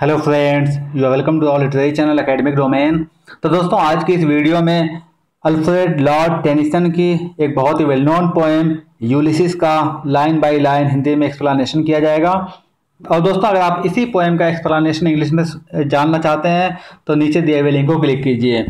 Hello friends you are welcome to all literary channel academic domain तो दोस्तों, आज की इस वीडियो में अल्फ्रेड लॉर्ड टेनिसन की एक बहुत ही वेल नोन पोएम यूलिसिस का लाइन बाय लाइन हिंदी में एक्सप्लेनेशन किया जाएगा। और दोस्तों, अगर आप इसी पोएम का एक्सप्लेनेशन इंग्लिश में जानना चाहते हैं तो नीचे दिए हुए लिंक को क्लिक कीजिए।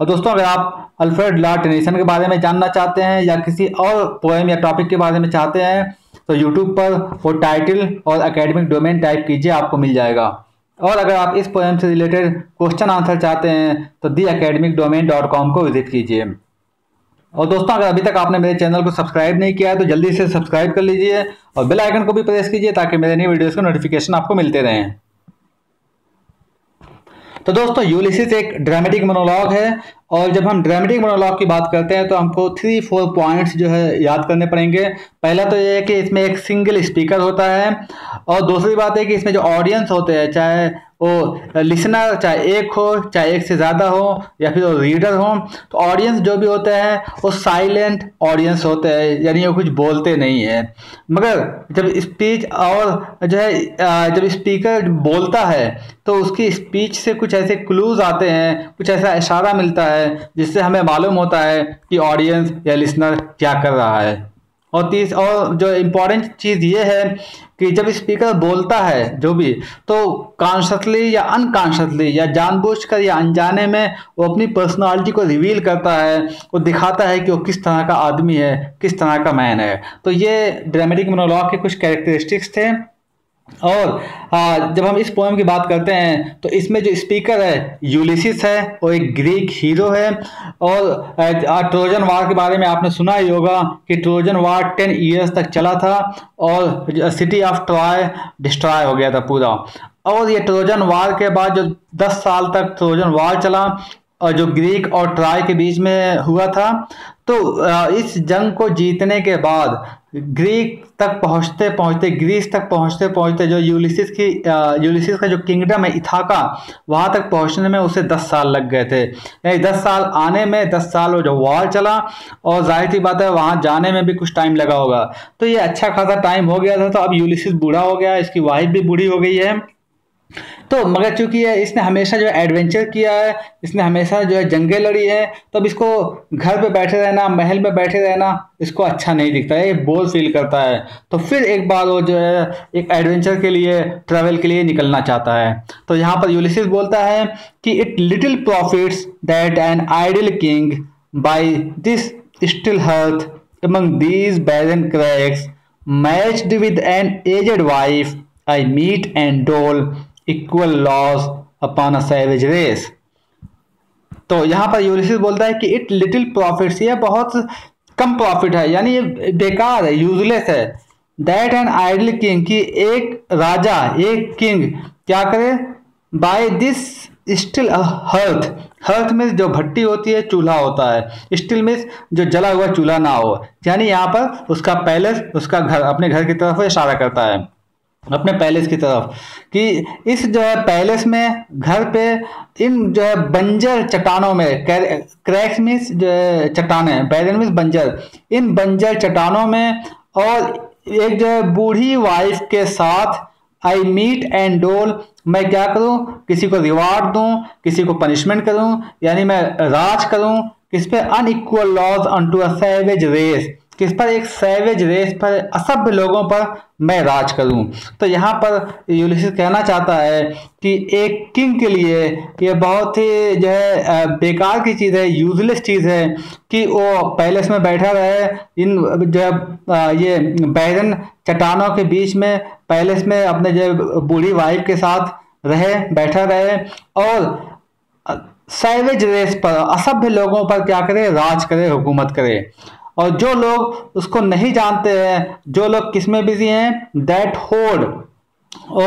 और दोस्तों, अगर आप अल्फ्रेड लॉर्ड टेनिसन के बारे में जानना चाहते हैं या किसी और पोएम या टॉपिक के बारे में चाहते हैं तो यूट्यूब पर वो टाइटल और अकेडमिक डोमेन टाइप कीजिए, आपको मिल जाएगा। और अगर आप इस पोएम से रिलेटेड क्वेश्चन आंसर चाहते हैं तो the academic domain dot com को विज़िट कीजिए। और दोस्तों, अगर अभी तक आपने मेरे चैनल को सब्सक्राइब नहीं किया है तो जल्दी से सब्सक्राइब कर लीजिए और बेल आइकन को भी प्रेस कीजिए ताकि मेरे नई वीडियोस के नोटिफिकेशन आपको मिलते रहें। तो दोस्तों यूलिसिस एक ड्रामेटिक मोनोलॉग है और जब हम ड्रामेटिक मोनोलॉग की बात करते हैं तो हमको थ्री फोर पॉइंट्स जो है याद करने पड़ेंगे। पहला तो ये है कि इसमें एक सिंगल स्पीकर होता है और दूसरी बात है कि इसमें जो ऑडियंस होते हैं, चाहे वो लिसनर चाहे एक हो, चाहे एक से ज़्यादा हो, या फिर वो रीडर हो तो ऑडियंस जो भी होते हैं, वो साइलेंट ऑडियंस होते हैं, यानी वो कुछ बोलते नहीं है। मगर जब स्पीच और जो है जब स्पीकर बोलता है तो उसकी स्पीच से कुछ ऐसे क्लूज आते हैं, कुछ ऐसा इशारा मिलता है जिससे हमें मालूम होता है कि ऑडियंस या लिसनर क्या कर रहा है। और तीस, और जो इम्पोर्टेंट चीज़ ये है कि जब स्पीकर बोलता है जो भी तो कॉन्शसली या अनकॉन्शसली या जानबूझकर या अनजाने में वो अपनी पर्सनालिटी को रिवील करता है, वो दिखाता है कि वो किस तरह का आदमी है, किस तरह का मैन है। तो ये ड्रामेटिक मोनोलॉग के कुछ कैरेक्टरिस्टिक्स थे। और जब हम इस पोएम की बात करते हैं तो इसमें जो स्पीकर है यूलिसिस है, वो एक ग्रीक हीरो है। और ट्रोजन वार के बारे में आपने सुना ही होगा कि ट्रोजन वार टेन ईयर्स तक चला था और सिटी ऑफ़ ट्रॉय डिस्ट्रॉय हो गया था पूरा। और ये ट्रोजन वार के बाद जो दस साल तक ट्रोजन वार चला, और जो ग्रीक और ट्राई के बीच में हुआ था तो इस जंग को जीतने के बाद ग्रीक तक पहुँचते पहुँचते, ग्रीस तक पहुँचते पहुँचते जो यूलिसिस की यूलिसिस का जो किंगडम है, इथाका, वहाँ तक पहुँचने में उसे दस साल लग गए थे। यानी दस साल आने में, दस साल वो जो वॉर चला, और ज़ाहिर सी बात है वहाँ जाने में भी कुछ टाइम लगा होगा। तो ये अच्छा खासा टाइम हो गया था तो अब यूलिसिस बूढ़ा हो गया, इसकी वाइफ भी बूढ़ी हो गई है। तो मगर चूँकि है इसने हमेशा जो एडवेंचर किया है, इसने हमेशा जो है जंगे लड़ी है तो अब इसको घर पे बैठे रहना, महल में बैठे रहना, इसको अच्छा नहीं दिखता है ये बोर फील करता है। तो फिर एक बार वो जो है, एक एडवेंचर के लिए ट्रैवल के लिए निकलना चाहता है। तो यहाँ पर यूलिसिस बोलता है कि it little profits that an ideal king by this still hearth among these barren cracks matched with an aged wife, I meet and dole equal laws upon a savage race तो यहाँ पर Ulysses बोलता है कि it little profit ये बहुत कम profit है, यानी ये बेकार है यूजलेस है। दैट एंड आइडल किंग कि एक राजा, एक किंग क्या करे? By this still hearth hearth में जो भट्टी होती है, चूल्हा होता है। स्टिल में जो जला हुआ चूल्हा ना हो। यानी यहाँ पर उसका पैलेस उसका घर, अपने घर की तरफ़ इशारा करता है। अपने पैलेस की तरफ़, कि इस जो है पैलेस में घर पे इन जो है बंजर चट्टानों में क्रैक्स मीन्स जो है चट्टाने बैरन मीन्स बंजर, इन बंजर चट्टानों में और एक जो है बूढ़ी वाइफ के साथ आई मीट एंड डोल मैं क्या करूँ? किसी को रिवार्ड दूँ, किसी को पनिशमेंट करूँ? यानी मैं राज करूँ? किस पे unequal laws unto a race किस पर? एक सैवेज रेस पर असभ्य लोगों पर मैं राज करूँ। तो यहाँ पर यूलिसिस कहना चाहता है कि एक किंग के लिए यह बहुत ही जो है बेकार की चीज़ है यूजलेस चीज़ है कि वो पैलेस में बैठा रहे। इन जो है ये बैरन चट्टानों के बीच में पैलेस में अपने जो बूढ़ी वाइफ के साथ रहे, बैठा रहे और सैवेज रेस पर असभ्य लोगों पर क्या करे? राज करे, हुकूमत करे। और जो लोग उसको नहीं जानते हैं, जो लोग किसमें बिज़ी हैं दैट होड ओ,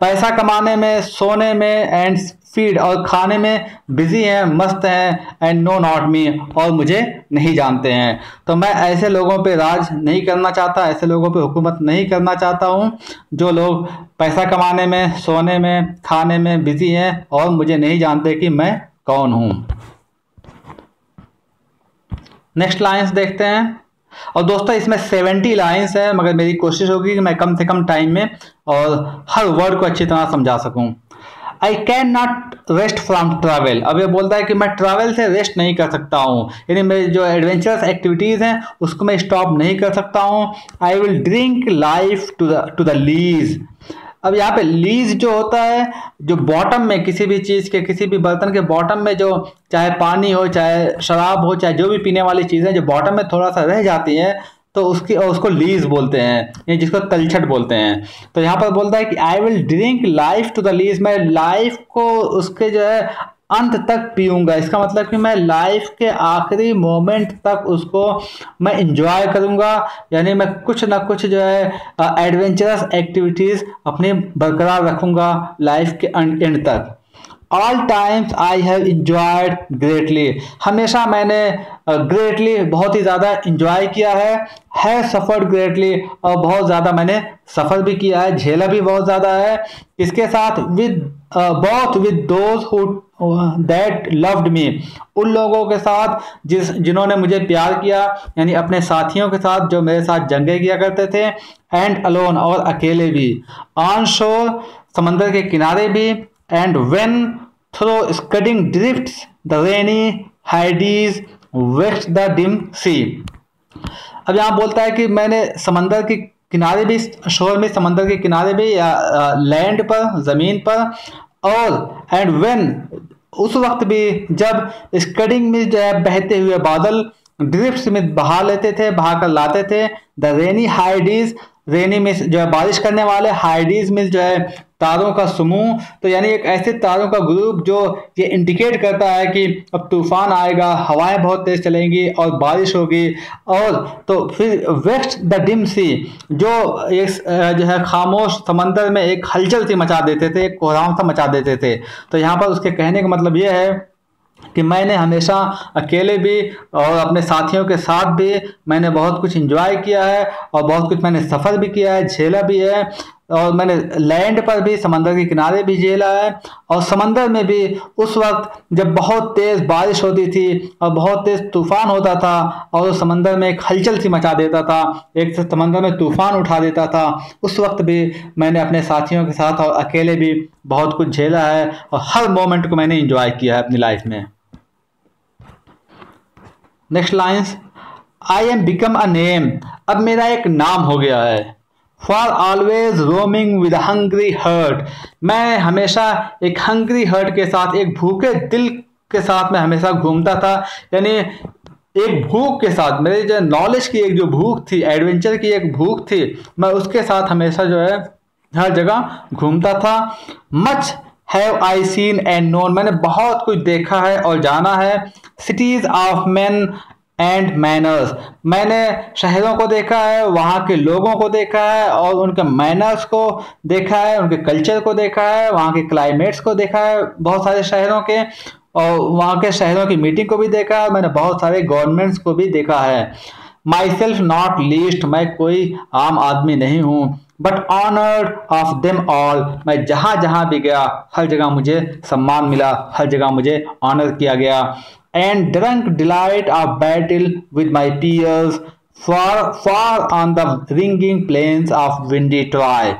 पैसा कमाने में, सोने में एंड फ़ीड और खाने में बिज़ी हैं, मस्त हैं एंड नो नॉट मी और मुझे नहीं जानते हैं। तो मैं ऐसे लोगों पे राज नहीं करना चाहता, ऐसे लोगों पे हुकूमत नहीं करना चाहता हूँ, जो लोग पैसा कमाने में, सोने में, खाने में बिज़ी हैं, और मुझे नहीं जानते कि मैं कौन हूँ। नेक्स्ट लाइंस देखते हैं। और दोस्तों, इसमें सेवेंटी लाइंस है, मगर मेरी कोशिश होगी कि मैं कम से कम टाइम में और हर वर्ड को अच्छी तरह समझा सकूँ। I can not rest from travel अब ये बोलता है कि मैं ट्रैवल से रेस्ट नहीं कर सकता हूँ। यानी मेरी जो एडवेंचरस एक्टिविटीज़ हैं, उसको मैं स्टॉप नहीं कर सकता हूँ। I will drink life to the to the lees अब यहाँ पे लीज जो होता है, जो बॉटम में किसी भी चीज़ के, किसी भी बर्तन के बॉटम में जो चाहे पानी हो, चाहे शराब हो, चाहे जो भी पीने वाली चीज़ें जो बॉटम में थोड़ा सा रह जाती हैं तो उसकी, उसको लीज बोलते हैं जिसको तलछट बोलते हैं। तो यहाँ पर बोलता है कि I will drink life to the lees मैं लाइफ को, उसके जो है अंत तक पीऊँगा। इसका मतलब कि मैं लाइफ के आखिरी मोमेंट तक उसको मैं इंजॉय करूँगा। यानी मैं कुछ ना कुछ जो है एडवेंचरस एक्टिविटीज़ अपनी बरकरार रखूँगा लाइफ के एंड तक। All times I have enjoyed greatly हमेशा मैंने ग्रेटली बहुत ही ज़्यादा इंजॉय किया है। है सफ़र्ड ग्रेटली और बहुत ज़्यादा मैंने सफ़र भी किया है। झेला भी बहुत ज़्यादा है। इसके साथ विद बहुत with those who that loved me उन लोगों के साथ जिस, जिन्होंने मुझे प्यार किया, यानी अपने साथियों के साथ जो मेरे साथ जंगे किया करते थे एंड अलोन और अकेले भी। ऑन शोर समंदर के किनारे भी। And when through scudding drift the rainy Hyades vext the dim sea अब यहाँ बोलता है कि मैंने समंदर के किनारे भी, शोर में समंदर के किनारे भी, या लैंड पर, ज़मीन पर, और एंड वेन उस वक्त भी जब स्कडिंग में जो है बहते हुए बादल ड्रिफ्ट में बहा लेते थे बहा कर लाते थे, द रेनी हाइडीज, रेनी में जो है बारिश करने वाले हाइडीज में जो है तारों का समूह। तो यानी एक ऐसे तारों का ग्रुप जो ये इंडिकेट करता है कि अब तूफ़ान आएगा, हवाएँ बहुत तेज चलेंगी और बारिश होगी। और तो फिर वेस्ट द डिम सी जो एक जो है खामोश समंदर में एक हलचल सी मचा देते थे, एक कोहराम सा मचा देते थे। तो यहाँ पर उसके कहने का मतलब ये है कि मैंने हमेशा अकेले भी और अपने साथियों के साथ भी मैंने बहुत कुछ इन्जॉय किया है और बहुत कुछ मैंने सफ़र भी किया है, झेला भी है। और मैंने लैंड पर भी समंदर के किनारे भी झेला है। और समंदर में भी उस वक्त जब बहुत तेज़ बारिश होती थी और बहुत तेज़ तूफ़ान होता था और उस समंदर में एक हलचल सी मचा देता था, एक समंदर में तूफ़ान उठा देता था, उस वक्त भी मैंने अपने साथियों के साथ और अकेले भी बहुत कुछ झेला है और हर मोमेंट को मैंने इंजॉय किया है अपनी लाइफ में। Next lines I am become a name अब मेरा एक नाम हो गया है। For always roaming with hungry heart मैं हमेशा एक हंग्री हर्ट के साथ, एक भूखे दिल के साथ मैं हमेशा घूमता था। यानी एक भूख के साथ, मेरे जो नॉलेज की एक जो भूख थी एडवेंचर की एक भूख थी, मैं उसके साथ हमेशा जो है, हर जगह घूमता था। Much have I seen and known मैंने बहुत कुछ देखा है और जाना है। Cities of man and manners मैंने शहरों को देखा है, वहाँ के लोगों को देखा है और उनके मैनर्स को देखा है, उनके कल्चर को देखा है, वहाँ के क्लाइमेट्स को देखा है, बहुत सारे शहरों के और वहाँ के शहरों की मीटिंग को भी देखा है, मैंने बहुत सारे गवर्नमेंट्स को भी देखा है। माई सेल्फ नॉट लीस्ट मैं कोई आम आदमी नहीं हूँ but honoured of them all मैं जहाँ जहाँ भी गया, हर जगह मुझे सम्मान मिला, हर जगह मुझे ऑनर किया गया। And drunk delight of battle with my peers far far on the ringing plains of windy Troy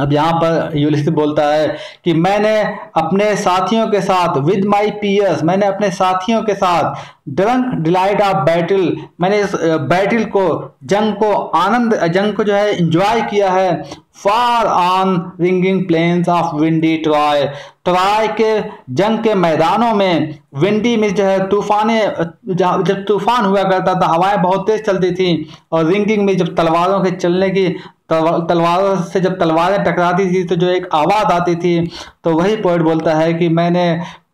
अब यहाँ पर यूलिस बोलता है कि मैंने अपने साथियों के साथ विद माई पीयर्स मैंने अपने साथियों के साथ ड्रंक डिलाइट ऑफ़ बैटल मैंने इस बैटल को, जंग को आनंद, जंग को जो है इंजॉय किया है। Far on ringing plains of windy Troy Troy के जंग के मैदानों में विंडी में जो है तूफाने जब तूफ़ान हुआ करता था, हवाएँ बहुत तेज चलती थी और रिंगिंग में जब तलवारों के चलने की तलवारों से जब तलवारें टकराती थी तो जो एक आवाज़ आती थी तो वही पोइट बोलता है कि मैंने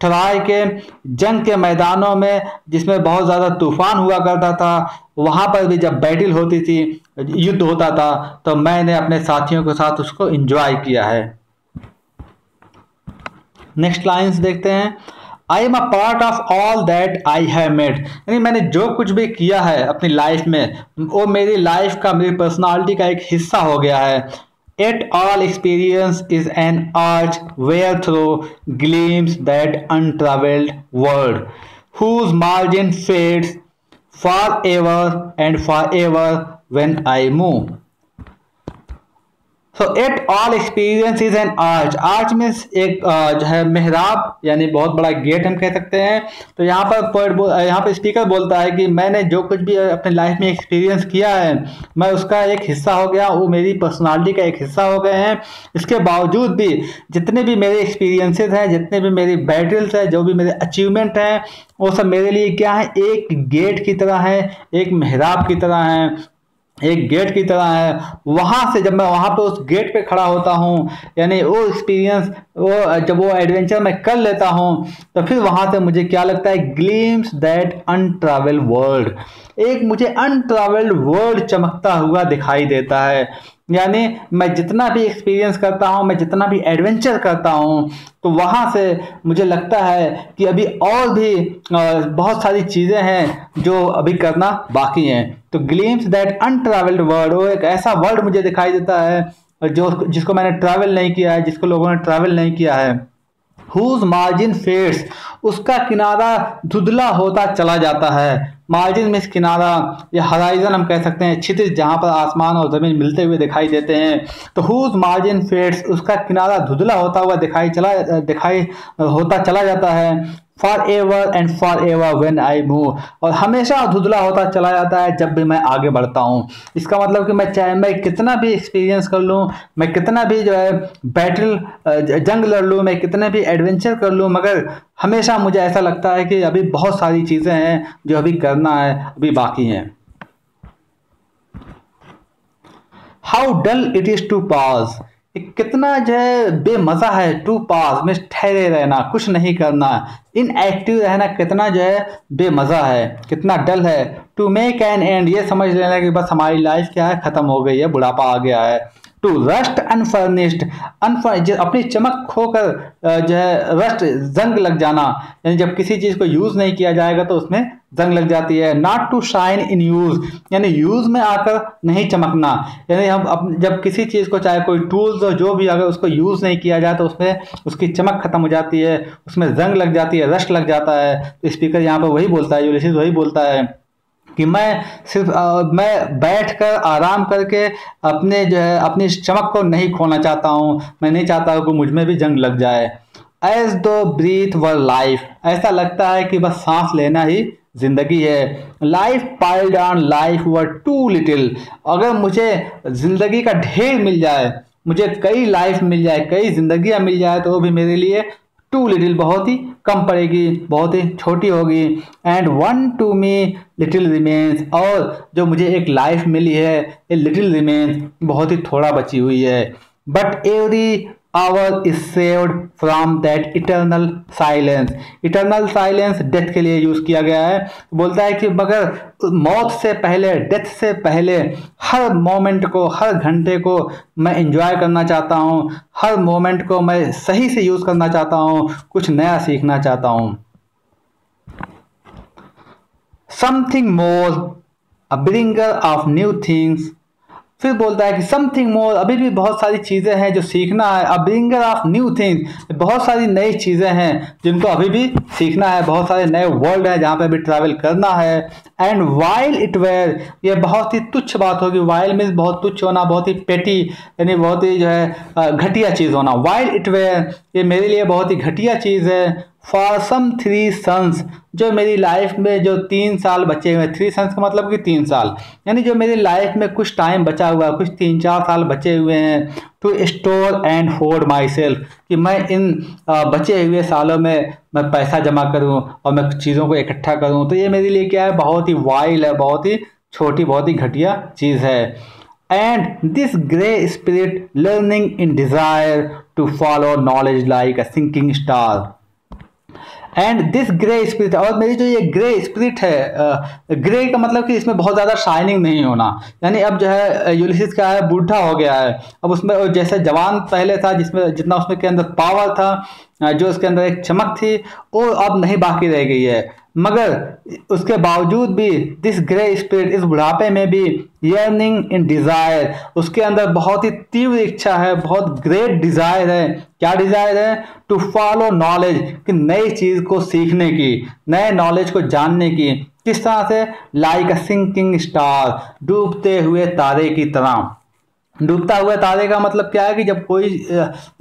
ट्राई के जंग के मैदानों में, जिसमें बहुत ज़्यादा तूफ़ान हुआ करता था, वहाँ पर भी जब बैटल होती थी, युद्ध होता था तो मैंने अपने साथियों के साथ उसको इंजॉय किया है। नेक्स्ट लाइंस देखते हैं। I am a part of all that I have made यानी मैंने जो कुछ भी किया है अपनी लाइफ में, वो मेरी लाइफ का, मेरी पर्सनालिटी का एक हिस्सा हो गया है। Yet all experience is an arch wherethrough gleams that untravelled world whose margin fades for ever and for ever when I move so yet all experience is an arch arch में एक जो है मेहराब यानी बहुत बड़ा गेट हम कह सकते हैं। तो यहाँ पर पोइट यहाँ पर स्पीकर बोलता है कि मैंने जो कुछ भी अपने लाइफ में एक्सपीरियंस किया है, मैं उसका एक हिस्सा हो गया, वो मेरी पर्सनालिटी का एक हिस्सा हो गए हैं। इसके बावजूद भी जितने भी मेरे एक्सपीरियंसेस हैं, जितने भी मेरी बैटल्स हैं, जो भी मेरे अचीवमेंट हैं, वो सब मेरे लिए क्या है? एक गेट की तरह है, एक मेहराब की तरह है। एक गेट की तरह है। वहाँ से जब मैं वहाँ पे उस गेट पे खड़ा होता हूँ, यानी वो एक्सपीरियंस वो, जब वो एडवेंचर मैं कर लेता हूँ तो फिर वहाँ से मुझे क्या लगता है? ग्लीम्स दैट अनट्रैवल वर्ल्ड एक मुझे अनट्रैवल्ड वर्ल्ड चमकता हुआ दिखाई देता है। यानी मैं जितना भी एक्सपीरियंस करता हूँ, मैं जितना भी एडवेंचर करता हूँ तो वहाँ से मुझे लगता है कि अभी और भी बहुत सारी चीज़ें हैं। जो अभी करना बाकी है। तो ग्लीम्स दैट अनट्रैवल्ड वर्ल्ड वो एक ऐसा वर्ल्ड मुझे दिखाई देता है, जो, जिसको मैंने ट्रैवल नहीं किया है, जिसको लोगों ने ट्रैवल नहीं किया है। हुज मार्जिन फेड्स उसका किनारा धुधला होता चला जाता है। मार्जिन में किनारा या हराइजन हम कह सकते हैं, क्षितिज, जहाँ पर आसमान और ज़मीन मिलते हुए दिखाई देते हैं। तो हुज मार्जिन फेड्स उसका किनारा धुधला होता हुआ दिखाई चला, दिखाई होता चला जाता है। For ever and for ever when I move और हमेशा धुधला होता चला जाता है जब भी मैं आगे बढ़ता हूँ। इसका मतलब कि मैं चाहे मैं कितना भी एक्सपीरियंस कर लूँ, मैं कितना भी जो है बैटल जंग लड़ लूँ, मैं कितने भी एडवेंचर कर लूँ, मगर हमेशा मुझे ऐसा लगता है कि अभी बहुत सारी चीज़ें हैं जो अभी करना है, अभी बाकी हैं। How dull it is to pause कितना जो है बेमज़ा है टू पास में ठहरे रहना, कुछ नहीं करना। इनएक्टिव रहना कितना जो है बेमज़ा है, कितना डल है। टू मेक एन एंड ये समझ लेना कि बस हमारी लाइफ क्या है, ख़त्म हो गई है, बुढ़ापा आ गया है। टू रस्ट अनफर्निश्ड अनफर अपनी चमक खोकर जो है रस्ट जंग लग जाना, यानी जब किसी चीज़ को यूज़ नहीं किया जाएगा तो उसमें जंग लग जाती है। Not to shine in use यानी यूज़ में आकर नहीं चमकना। यानी हम जब किसी चीज़ को, चाहे कोई टूल्स हो, जो भी अगर उसको यूज़ नहीं किया जाए तो उसमें उसकी चमक खत्म हो जाती है, उसमें जंग लग जाती है रस्ट लग जाता है। तो स्पीकर यहाँ पर वही बोलता है यूलिसिस वही बोलता है। कि मैं सिर्फ़ आ, मैं बैठ कर आराम करके अपने जो है अपनी चमक को नहीं खोना चाहता हूँ। मैं नहीं चाहता हूँ कि मुझमें भी जंग लग जाए। एज दो ब्रीथ वर लाइफ ऐसा लगता है कि बस सांस लेना ही ज़िंदगी है। Life piled on life were too little अगर मुझे ज़िंदगी का ढेर मिल जाए मुझे कई लाइफ मिल जाए कई जिंदगियाँ मिल जाए तो वो भी मेरे लिए टू लिटिल बहुत ही कम पड़ेगी, बहुत ही छोटी होगी। And one to me little remains और जो मुझे एक लाइफ मिली है, ये लिटिल रिमेन्स बहुत ही थोड़ा बची हुई है। But every hour is saved from that eternal silence eternal silence death के लिए यूज़ किया गया है। बोलता है कि मगर मौत से पहले डेथ से पहले हर मोमेंट को, हर घंटे को मैं इंजॉय करना चाहता हूँ। हर मोमेंट को मैं सही से यूज़ करना चाहता हूँ। कुछ नया सीखना चाहता हूँ। Something more a bringer of new things फिर बोलता है कि समथिंग मोर अभी भी बहुत सारी चीज़ें हैं जो सीखना है। A bringer of new things बहुत सारी नई चीज़ें हैं जिनको अभी भी सीखना है। बहुत सारे नए वर्ल्ड हैं जहाँ पे अभी ट्रैवल करना है। एंड वाइल इट वेयर ये बहुत ही तुच्छ बात होगी। वाइल मीन्स बहुत तुच्छ होना, बहुत ही पेटी यानी बहुत ही जो है घटिया चीज़ होना। वाइल इट वेयर ये मेरे लिए बहुत ही घटिया चीज़ है। फॉर सम थ्री सन्स जो मेरी लाइफ में जो तीन साल बचे हुए थ्री सन्स का मतलब कि तीन साल। यानी जो मेरी लाइफ में कुछ टाइम बचा हुआ है, कुछ तीन चार साल बचे हुए हैं to store and hold myself कि मैं इन बचे हुए सालों में मैं पैसा जमा करूँ और मैं चीज़ों को इकट्ठा करूँ। तो ये मेरे लिए क्या है? बहुत ही वाइल्ड है, बहुत ही छोटी, बहुत ही घटिया चीज़ है। And this grey spirit yearning in desire to follow knowledge like a sinking star and this grey spirit और मेरी जो ये ग्रे स्प्रिट है ग्रे का मतलब कि इसमें बहुत ज़्यादा शाइनिंग नहीं होना। यानी अब जो है यूलिसिस का है बूढ़ा हो गया है। अब उसमें जैसे जवान पहले था, जिसमें, जितना उसमें के अंदर पावर था जो उसके अंदर एक चमक थी, वो अब नहीं बाकी रह गई है। मगर उसके बावजूद भी दिस ग्रे स्पिरिट इस बुढ़ापे में भी यर्निंग इन डिज़ायर उसके अंदर बहुत ही तीव्र इच्छा है, बहुत ग्रेट डिज़ायर है। क्या डिज़ायर है? टू फॉलो नॉलेज कि नई चीज़ को सीखने की, नए नॉलेज को जानने की। किस तरह से? लाइक अ सिंकिंग स्टार डूबते हुए तारे की तरह। डूबता हुआ तारे का मतलब क्या है कि जब कोई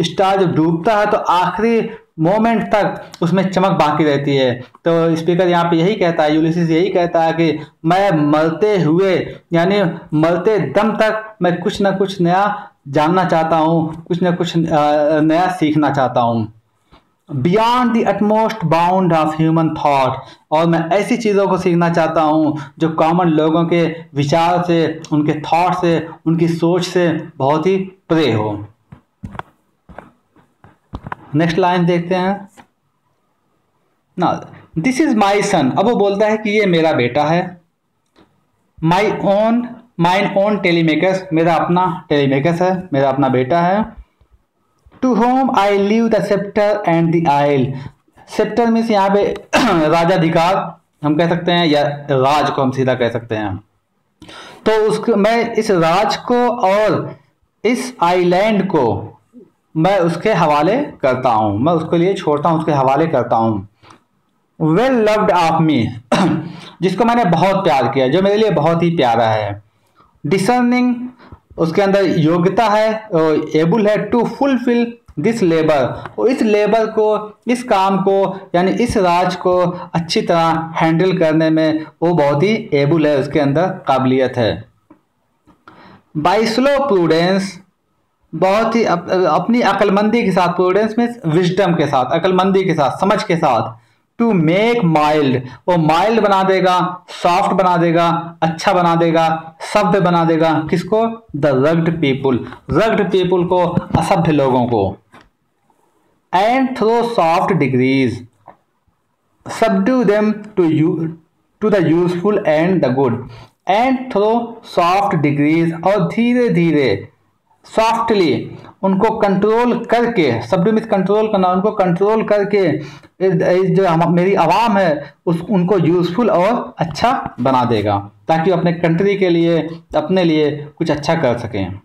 स्टार जब डूबता है तो आखिरी मोमेंट तक उसमें चमक बाकी रहती है। तो स्पीकर यहाँ पे यही कहता है यूलिसिस यही कहता है कि मैं मरते हुए, यानी मरते दम तक मैं कुछ ना कुछ नया जानना चाहता हूँ, कुछ ना कुछ नया सीखना चाहता हूँ। Beyond the utmost bound of human thought और मैं ऐसी चीज़ों को सीखना चाहता हूँ, जो कॉमन लोगों के विचार से, उनके थाट से, उनकी सोच से बहुत ही प्रे हो। नेक्स्ट लाइन देखते हैं। ना दिस इज़ माई सन अब वो बोलता है कि ये मेरा बेटा है। My own mine own Telemachus मेरा अपना टेलीमेकर्स है, मेरा अपना बेटा है। To whom I leave the sceptre and the isle sceptre means यहाँ पे राजाधिकार, हम कह सकते हैं, या राज को हम सीधा कह सकते हैं। तो उसको, मैं इस राज को और इस आइलैंड को मैं उसके हवाले करता हूँ। मैं उसके लिए छोड़ता हूँ, उसके हवाले करता हूँ। वेल लव्ड ऑफ़ मी जिसको मैंने बहुत प्यार किया, जो मेरे लिए बहुत ही प्यारा है। डिसर्निंग उसके अंदर योग्यता है एबल है टू फुलफिल दिस लेबर इस लेबर को, इस काम को, यानी इस राज को अच्छी तरह हैंडल करने में वो बहुत ही एबल है, उसके अंदर काबिलियत है। बाई स्लो प्रूडेंस बहुत ही अप, अपनी अक्लमंदी के साथ प्रूडेंस में विजडम के साथ अक्लमंदी के साथ समझ के साथ टू मेक माइल्ड वो माइल्ड बना देगा सॉफ्ट बना देगा अच्छा बना देगा सभ्य बना देगा किसको? The rugged people rugged people को असभ्य लोगों को। And through soft degrees subdue them to you to the useful and the good and through soft degrees और धीरे धीरे सॉफ्टली उनको कंट्रोल करके सब मिथ कंट्रोल करना, उनको कंट्रोल करके जो मेरी आवाम है, उस, उनको यूज़फुल और अच्छा बना देगा, ताकि अपने कंट्री के लिए, अपने लिए कुछ अच्छा कर सकें।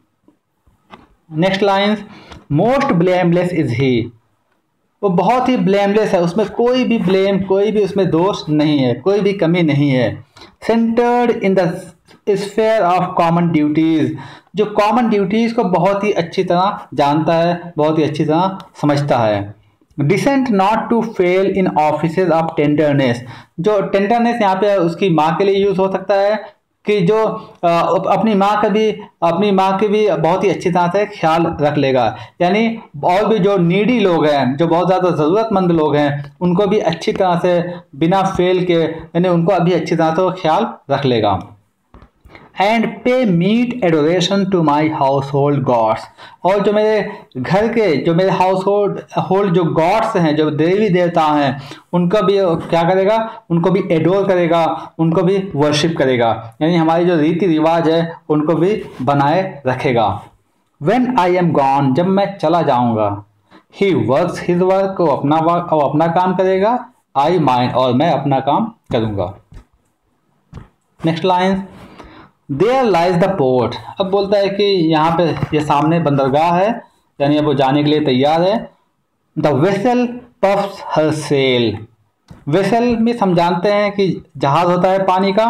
Next lines most blameless is he वो बहुत ही ब्लेमलेस है। उसमें कोई भी ब्लेम कोई भी उसमें दोष नहीं है, कोई भी कमी नहीं है। Centred in the sphere of common duties जो कॉमन ड्यूटीज़ को बहुत ही अच्छी तरह जानता है, बहुत ही अच्छी तरह समझता है। Decent not to fail in office of tenderness जो टेंडरनेस यहाँ पे उसकी माँ के लिए यूज़ हो सकता है कि जो अपनी माँ का भी, अपनी माँ के भी बहुत ही अच्छी तरह से ख्याल रख लेगा। यानी और भी जो नीडी लोग हैं, जो बहुत ज़्यादा ज़रूरतमंद लोग हैं, उनको भी अच्छी तरह से बिना फेल के, यानी उनको अभी अच्छी तरह से ख्याल रख लेगा। And pay meet adoration to my household gods और जो मेरे घर के, जो मेरे हाउस होल्ड होल्ड जो गॉड्स हैं, जो देवी देवता हैं, उनका भी क्या करेगा? उनको भी एडोर करेगा, उनको भी वर्शिप करेगा। यानी हमारी जो रीति रिवाज है, उनको भी बनाए रखेगा। वेन आई एम गॉन जब मैं चला जाऊँगा ही वर्क हिज वर्क अपना वर्क और अपना काम करेगा आई माइंड और मैं अपना काम करूँगा। Next line there lies the port अब बोलता है कि यहाँ पे ये सामने बंदरगाह है, यानी अब वो जाने के लिए तैयार है। The vessel puffs her sail vessel में हम जानते हैं कि जहाज़ होता है पानी का।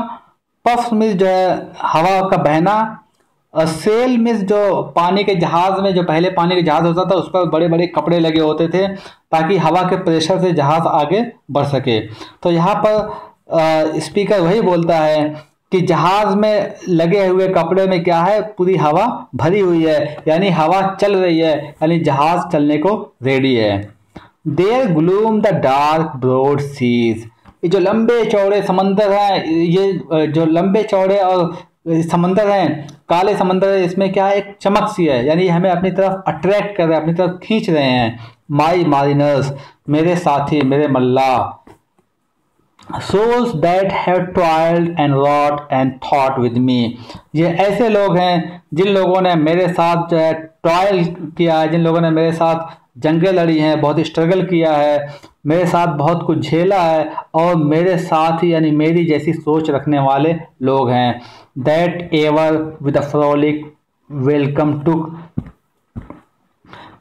पफ में जो है हवा का बहना। और सेल मिस जो पानी के जहाज़ में, जो पहले पानी के जहाज़ होता था, उस पर बड़े बड़े कपड़े लगे होते थे ताकि हवा के प्रेशर से जहाज़ आगे बढ़ सके। तो यहाँ पर स्पीकर वही बोलता है कि जहाज़ में लगे हुए कपड़े में क्या है? पूरी हवा भरी हुई है। यानी हवा चल रही है। यानी जहाज़ चलने को रेडी है। There gloom the dark broad seas ये जो लंबे चौड़े समंदर हैं, ये जो लंबे चौड़े और समंदर हैं, काले समंदर है, इसमें क्या है? एक चमक सी है। यानी हमें अपनी तरफ़ अट्रैक्ट कर रहे हैं, अपनी तरफ़ खींच रहे हैं। माई मारिनर्स मेरे साथी, मेरे मल्ला souls that have toiled and wrought and thought with me ये ऐसे लोग हैं जिन लोगों ने मेरे साथ, जो है ट्रायल किया है, जिन लोगों ने मेरे साथ जंगें लड़ी हैं, बहुत स्ट्रगल किया है, मेरे साथ बहुत कुछ झेला है, और मेरे साथ ही, यानी मेरी जैसी सोच रखने वाले लोग हैं। That ever with a frolic welcome took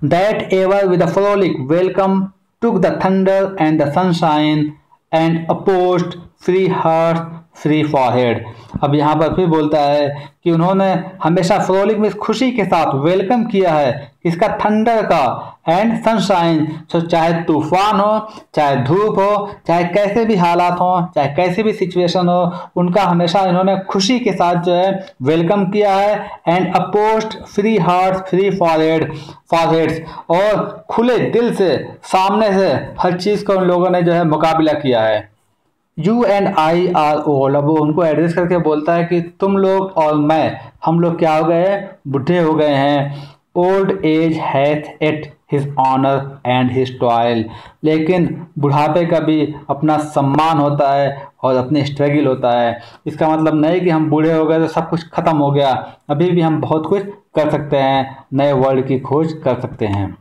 that ever with frolic welcome took the thunder and the sunshine and opposed free heart free forehead अब यहाँ पर फिर बोलता है कि उन्होंने हमेशा फ्रोलिक में खुशी के साथ वेलकम किया है इसका थंडर का। एंड सनशाइन सो चाहे तूफ़ान हो, चाहे धूप हो, चाहे कैसे भी हालात हो, चाहे कैसे भी सिचुएशन हो, उनका हमेशा इन्होंने खुशी के साथ जो है वेलकम किया है। And opposed free heart free forehead foreheads और खुले दिल से, सामने से हर चीज़ को उन लोगों ने जो है मुकाबला किया है। You and I are old अब उनको एड्रेस करके बोलता है कि तुम लोग और मैं, हम लोग क्या हो गए बुढ़े हो गए हैं। Old age hath yet his honour and his toil लेकिन बुढ़ापे का भी अपना सम्मान होता है और अपनी स्ट्रगल होता है। इसका मतलब नहीं कि हम बूढ़े हो गए तो सब कुछ ख़त्म हो गया। अभी भी हम बहुत कुछ कर सकते हैं। नए वर्ल्ड की खोज कर सकते हैं।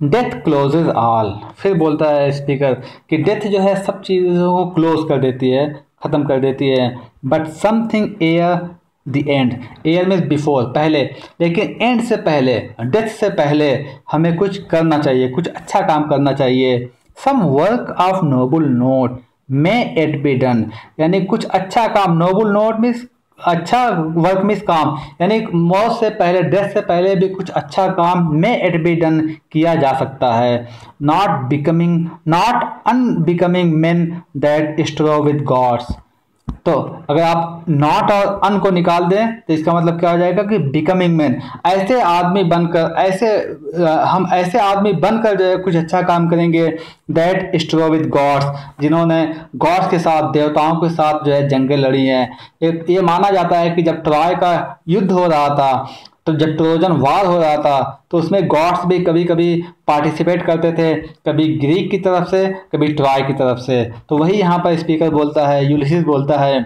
डेथ क्लोजेज ऑल फिर बोलता है स्पीकर कि डेथ जो है सब चीज़ों को क्लोज कर देती है, ख़त्म कर देती है। But something ere the end ere means before पहले। लेकिन एंड से पहले डेथ से पहले हमें कुछ करना चाहिए, कुछ अच्छा काम करना चाहिए। Some work of noble note may yet be done यानी कुछ अच्छा काम नोबल नोट मीन्स अच्छा वर्क मिस काम। यानी मौत से पहले डेथ से पहले भी कुछ अच्छा काम में एट बी डन किया जा सकता है। Not becoming not unbecoming men that strove with gods तो अगर आप नॉट और अन को निकाल दें तो इसका मतलब क्या हो जाएगा कि बिकमिंग मैन ऐसे आदमी बनकर, ऐसे हम ऐसे आदमी बनकर जो है कुछ अच्छा काम करेंगे. दैट स्ट्रो विद गॉड्स जिन्होंने गॉड्स के साथ, देवताओं के साथ जो है जंगें लड़ी हैं. एक ये माना जाता है कि जब ट्रॉय का युद्ध हो रहा था तो जब ट्रोजन वार हो रहा था तो उसमें गॉड्स भी कभी कभी पार्टिसिपेट करते थे, कभी ग्रीक की तरफ़ से, कभी ट्राई की तरफ़ से। तो वही यहाँ पर स्पीकर बोलता है, यूलिसिस बोलता है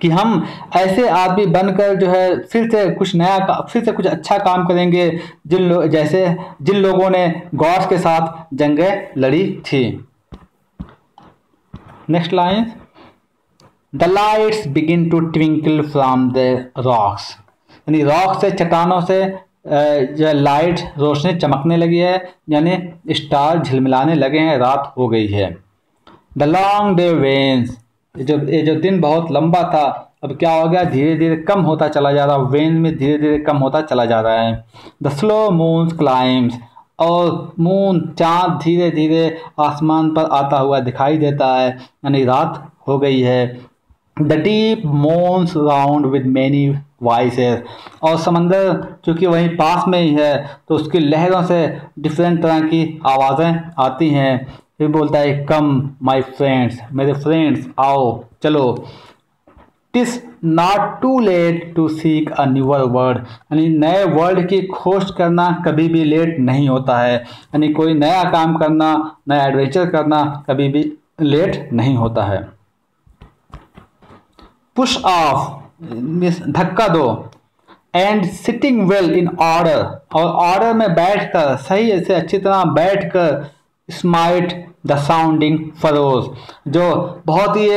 कि हम ऐसे आदमी बनकर जो है, फिर से कुछ नया, फिर से कुछ अच्छा काम करेंगे, जिन लोग जैसे जिन लोगों ने गॉड्स के साथ जंगें लड़ी थी। Next line the lights begin to twinkle from the rocks यानी रॉक से, चट्टानों से जो लाइट रोशनी चमकने लगी है, यानी स्टार झिलमिलाने लगे हैं, रात हो गई है। द लॉन्ग डे वेन्स जो, ये जो दिन बहुत लंबा था, अब क्या हो गया? धीरे धीरे कम होता चला जा रहा वेन में धीरे धीरे कम होता चला जा रहा है। द स्लो मून क्लाइम्स और मून चाँद धीरे धीरे आसमान पर आता हुआ दिखाई देता है, यानी रात हो गई है। The deep moans round with many voices और समंदर चूँकि वहीं पास में ही है तो उसकी लहरों से डिफरेंट तरह की आवाज़ें आती हैं। फिर बोलता है कम माई फ्रेंड्स मेरे फ्रेंड्स आओ, चलो। TISS not to late to seek a newer word यानी नए वर्ल्ड की खोज करना कभी भी लेट नहीं होता है। यानी कोई नया काम करना, नया एडवेंचर करना कभी भी लेट नहीं होता है। पुश ऑफ़ धक्का दो। And sitting well in order और ऑर्डर में बैठकर, सही ऐसे अच्छी तरह बैठकर स्माइट द साउंडिंग फरोज जो बहुत ही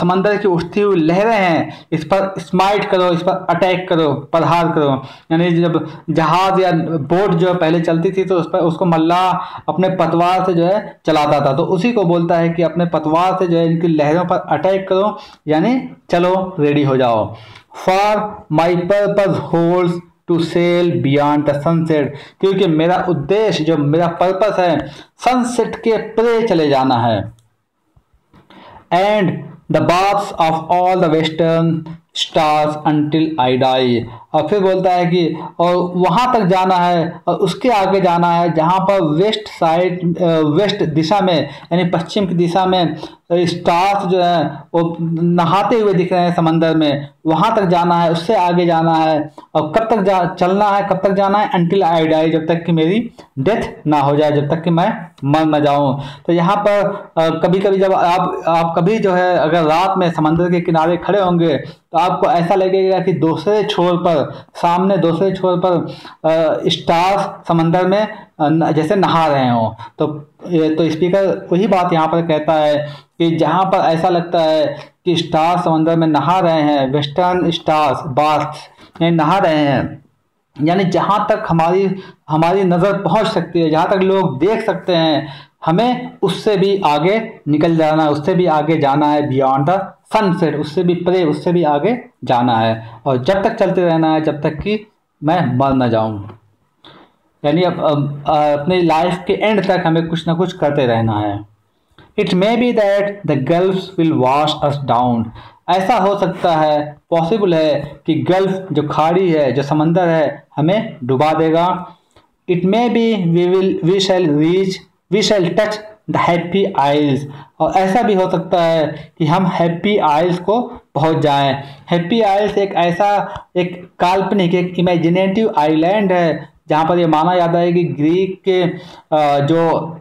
समंदर की उठती हुई लहरें हैं, इस पर स्माइट करो, इस पर अटैक करो, प्रहार करो। यानी जब जहाज़ या बोट जो पहले चलती थी तो उस पर, उसको मल्ला अपने पतवार से जो है चलाता था। तो उसी को बोलता है कि अपने पतवार से जो है इनकी लहरों पर अटैक करो, यानी चलो रेडी हो जाओ। For my purpose holds to sail beyond the sunset क्योंकि मेरा उद्देश्य, जो मेरा पर्पस है सनसेट के परे चले जाना है। And the baths of all the western stars until I die और फिर बोलता है कि, और वहाँ तक जाना है और उसके आगे जाना है, जहाँ पर वेस्ट साइड वेस्ट दिशा में, यानी पश्चिम की दिशा में स्टार्स जो है, वो नहाते हुए दिख रहे हैं समंदर में। वहाँ तक जाना है, उससे आगे जाना है। और कब तक जा, चलना है, कब तक जाना है अंटिल आई डाई जब तक कि मेरी डेथ ना हो जाए, जब तक कि मैं मर न जाऊँ। तो यहाँ पर कभी कभी जब आप आप कभी जो है, अगर रात में समंदर के किनारे खड़े होंगे तो आपको ऐसा लगेगा कि दूसरे छोर पर सामने दूसरे छोर पर स्टार समंदर में जैसे नहा रहे हों। तो तो स्पीकर वही बात यहाँ पर कहता है कि जहाँ पर ऐसा लगता है कि स्टार समंदर में नहा रहे हैं, वेस्टर्न स्टार्स बाथ नहा रहे हैं। यानी जहाँ तक हमारी हमारी नज़र पहुँच सकती है, जहाँ तक लोग देख सकते हैं हमें उससे भी आगे निकल जाना है उससे भी आगे जाना है बियॉन्ड द सनसेट उससे भी प्रे उससे भी आगे जाना है। और जब तक चलते रहना है जब तक कि मैं मर ना जाऊँ। यानी अब, अपनी लाइफ के एंड तक हमें कुछ ना कुछ करते रहना है। It may be that the gulf will wash us down ऐसा हो सकता है पॉसिबल है कि गल्फ जो खाड़ी है जो समंदर है हमें डुबा देगा। It may be we will we shall reach we shall touch the happy isles और ऐसा भी हो सकता है कि हम हैप्पी आइल्स को पहुँच जाएँ। हैप्पी आइल्स एक ऐसा, एक काल्पनिक, एक इमेजिनेटिव आइलैंड है, जहाँ पर यह माना जाता है कि ग्रीक के जो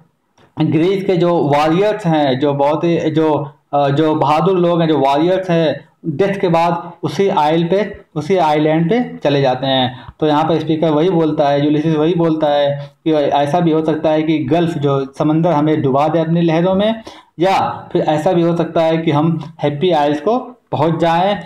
ग्रीस के जो वॉरियर्स हैं, जो बहुत ही, जो जो बहादुर लोग हैं, जो वॉरियर्स हैं डेथ के बाद उसी आइल पे, उसी आइलैंड पे चले जाते हैं। तो यहाँ पर स्पीकर वही बोलता है यूलिसिस वही बोलता है कि ऐसा भी हो सकता है कि गल्फ जो समंदर हमें डुबा दे अपनी लहरों में, या फिर ऐसा भी हो सकता है कि हम हैप्पी आइल्स को पहुँच जाएँ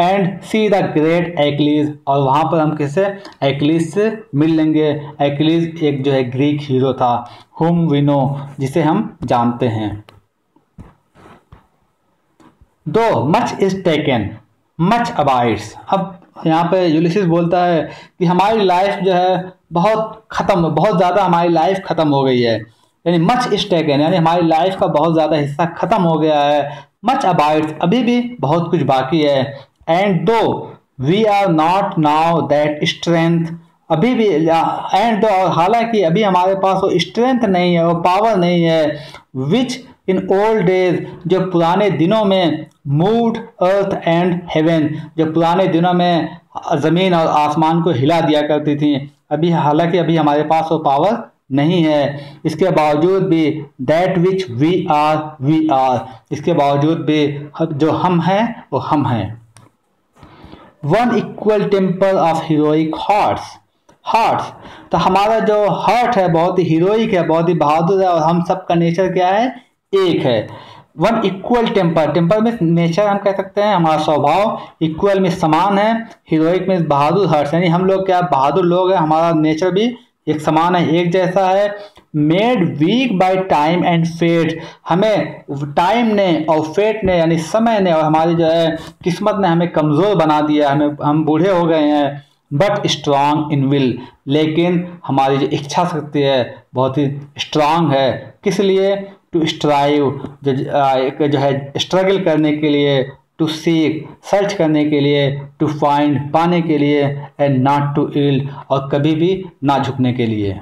and see the great Achilles और वहाँ पर हम किससे एक्लीज से मिल लेंगे। एक्लीज एक जो है ग्रीक हीरो था हुम विनो जिसे हम जानते हैं। Though much is taken much abides अब यहाँ पे यूलिसिस बोलता है कि हमारी लाइफ जो है बहुत ख़त्म, बहुत ज़्यादा हमारी लाइफ ख़त्म हो गई है। यानी मच इज़ टेकन यानी हमारी लाइफ का बहुत ज़्यादा हिस्सा ख़त्म हो गया है। मच अबाइड्स अभी भी बहुत कुछ बाकी है। And though we are not now that strength अभी भी एंड दो, हालाँकि अभी हमारे पास वो स्ट्रेंथ नहीं है, वो पावर नहीं है विच इन ओल्ड डेज़ जो पुराने दिनों में मूड अर्थ एंड हेवन जो पुराने दिनों में ज़मीन और आसमान को हिला दिया करती थी। अभी हालाँकि अभी हमारे पास वो पावर नहीं है। इसके बावजूद भी that which we are we are इसके बावजूद भी जो हम हैं, वो हम हैं। One equal temper of heroic hearts hearts तो हमारा जो हार्ट है, बहुत ही हीरोइक है, बहुत ही बहादुर है, और हम सब का नेचर क्या है? एक है। वन इक्वल टेम्पर टेम्पर में नेचर हम कह सकते हैं, हमारा स्वभाव इक्वल में समान है। हीरोइक में बहादुर हर्ष यानी हम लोग क्या, बहादुर लोग हैं, हमारा नेचर भी एक समान है, एक जैसा है। Made weak by time and fate हमें टाइम ने और फेट ने, यानी समय ने और हमारी जो है, किस्मत ने हमें कमज़ोर बना दिया हमें, हम बूढ़े हो गए हैं बट स्ट्रांग इन विल लेकिन हमारी जो इच्छा शक्ति है, बहुत ही स्ट्रांग है। किस लिए? टू स्ट्राइव जो एक जो है स्ट्रगल करने के लिए टू सीक सर्च करने के लिए टू फाइंड पाने के लिए एंड नॉट टू इल्ड और कभी भी ना झुकने के लिए।